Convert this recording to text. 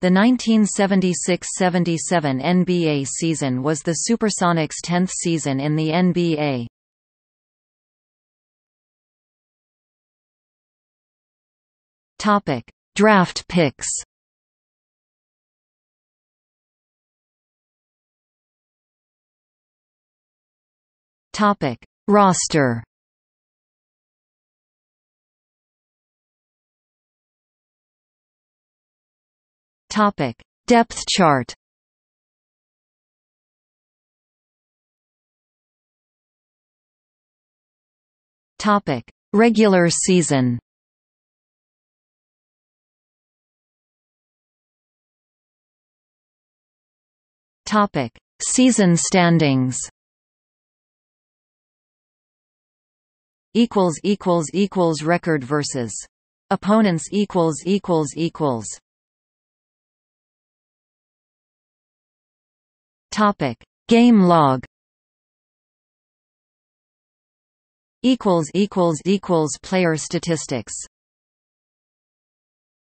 The 1976–77 NBA season was the Supersonics' 10th season in the NBA. Topic: Draft picks. Topic: Roster. Topic: Depth chart. Topic: Regular season. Topic: Season standings. Equals equals equals record versus opponents equals equals equals. Topic: Game log. Equals equals equals player statistics.